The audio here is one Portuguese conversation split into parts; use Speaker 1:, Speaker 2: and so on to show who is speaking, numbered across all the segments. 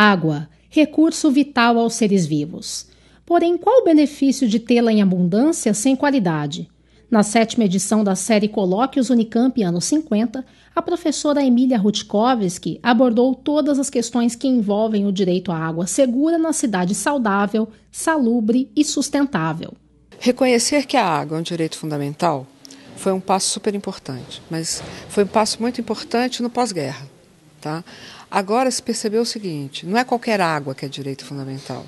Speaker 1: Água, recurso vital aos seres vivos. Porém, qual o benefício de tê-la em abundância sem qualidade? Na sétima edição da série Colóquios Unicamp anos 50, a professora Emília Rutkovski abordou todas as questões que envolvem o direito à água segura na cidade saudável, salubre e sustentável.
Speaker 2: Reconhecer que a água é um direito fundamental foi um passo super importante, mas foi um passo muito importante no pós-guerra. Tá? Agora se percebeu o seguinte: não é qualquer água que é direito fundamental.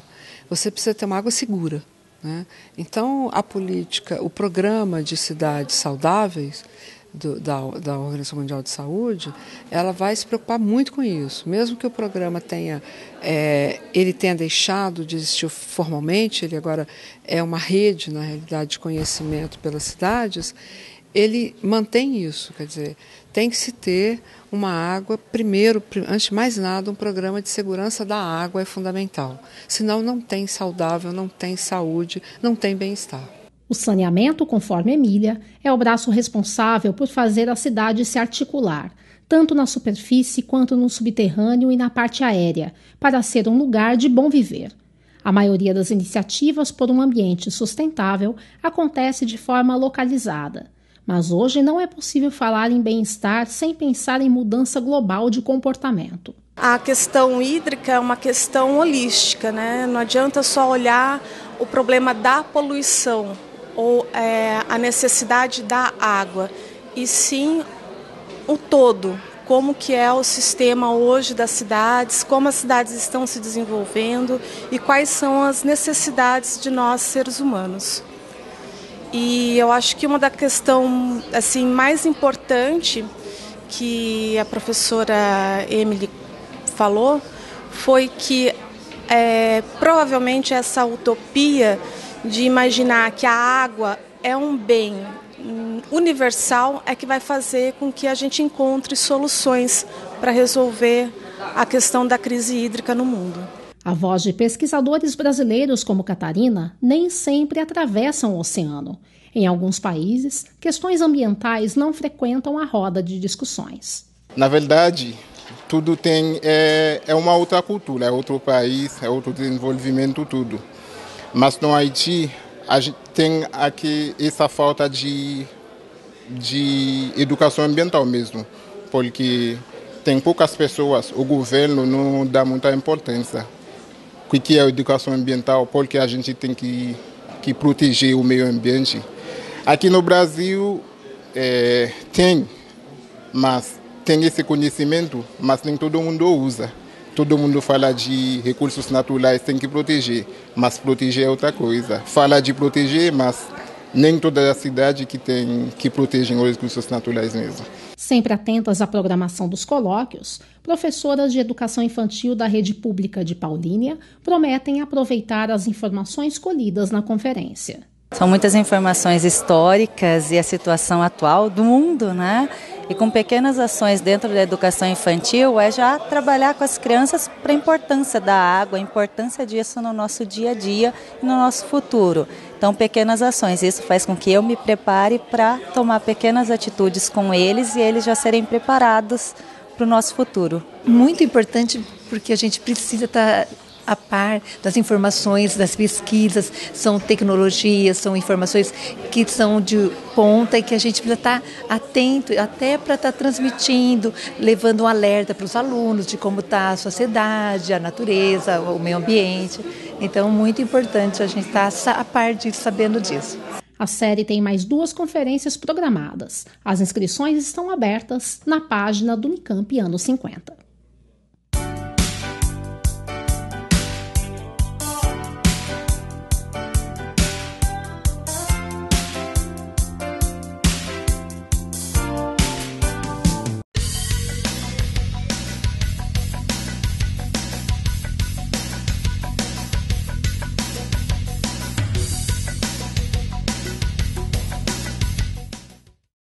Speaker 2: Você precisa ter uma água segura. Né? Então, a política, o programa de cidades saudáveis do, da, da Organização Mundial de Saúde, ela vai se preocupar muito com isso. Mesmo que o programa tenha, é, ele tenha deixado de existir formalmente, ele agora é uma rede, na realidade, de conhecimento pelas cidades, ele mantém isso, quer dizer, tem que se ter uma água, primeiro, antes de mais nada, um programa de segurança da água é fundamental. Senão não tem saudável, não tem saúde, não tem bem-estar.
Speaker 1: O saneamento, conforme Emília, é o braço responsável por fazer a cidade se articular, tanto na superfície quanto no subterrâneo e na parte aérea, para ser um lugar de bom viver. A maioria das iniciativas por um ambiente sustentável acontece de forma localizada. Mas hoje não é possível falar em bem-estar sem pensar em mudança global de comportamento.
Speaker 3: A questão hídrica é uma questão holística, né? Não adianta só olhar o problema da poluição ou é, a necessidade da água, e sim o todo, como que é o sistema hoje das cidades, como as cidades estão se desenvolvendo e quais são as necessidades de nós seres humanos. E eu acho que uma da questão assim mais importante que a professora Emily falou foi que é, provavelmente essa utopia de imaginar que a água é um bem universal é que vai fazer com que a gente encontre soluções para resolver a questão da crise hídrica no mundo.
Speaker 1: A voz de pesquisadores brasileiros como Catarina nem sempre atravessam o oceano. Em alguns países, questões ambientais não frequentam a roda de discussões.
Speaker 4: Na verdade, tudo tem é, é uma outra cultura, é outro país, é outro desenvolvimento, tudo. Mas no Haiti, a gente tem aqui essa falta de, de educação ambiental mesmo, porque tem poucas pessoas, o governo não dá muita importância que é a educação ambiental, porque a gente tem que, que proteger o meio ambiente. Aqui no Brasil é, tem, mas tem esse conhecimento, mas nem todo mundo usa. Todo mundo fala de recursos naturais, tem que proteger, mas proteger é outra coisa. Fala de proteger, mas nem toda a cidade que tem que protegem os recursos naturais mesmo.
Speaker 1: Sempre atentas à programação dos colóquios, professoras de educação infantil da rede pública de Paulínia prometem aproveitar as informações colhidas na conferência.
Speaker 5: São muitas informações históricas e a situação atual do mundo, né? E com pequenas ações dentro da educação infantil é já trabalhar com as crianças para a importância da água, a importância disso no nosso dia a dia e no nosso futuro. Então, pequenas ações. Isso faz com que eu me prepare para tomar pequenas atitudes com eles e eles já serem preparados para o nosso futuro.
Speaker 6: Muito importante porque a gente precisa estar tá a par das informações, das pesquisas, são tecnologias, são informações que são de ponta e que a gente precisa estar atento, até para estar transmitindo, levando um alerta para os alunos de como está a sociedade, a natureza, o meio ambiente. Então, muito importante a gente estar a par disso, sabendo disso.
Speaker 1: A série tem mais duas conferências programadas. As inscrições estão abertas na página do Unicamp Anos 50.